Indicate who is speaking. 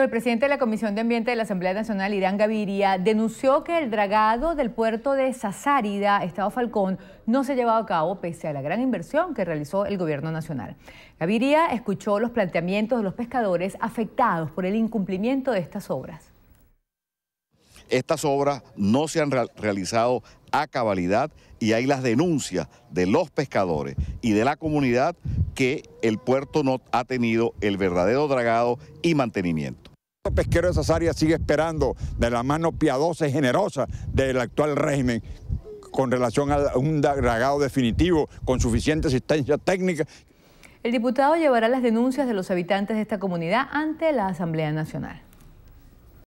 Speaker 1: El presidente de la Comisión de Ambiente de la Asamblea Nacional, Irán Gaviria, denunció que el dragado del puerto de Sazárida, Estado Falcón, no se ha llevado a cabo pese a la gran inversión que realizó el gobierno nacional. Gaviria escuchó los planteamientos de los pescadores afectados por el incumplimiento de estas obras.
Speaker 2: Estas obras no se han realizado a cabalidad y hay las denuncias de los pescadores y de la comunidad que el puerto no ha tenido el verdadero dragado y mantenimiento.
Speaker 3: El pesquero de esas áreas sigue esperando de la mano piadosa y generosa del actual régimen con relación a un dragado definitivo con suficiente asistencia técnica.
Speaker 1: El diputado llevará las denuncias de los habitantes de esta comunidad ante la Asamblea Nacional.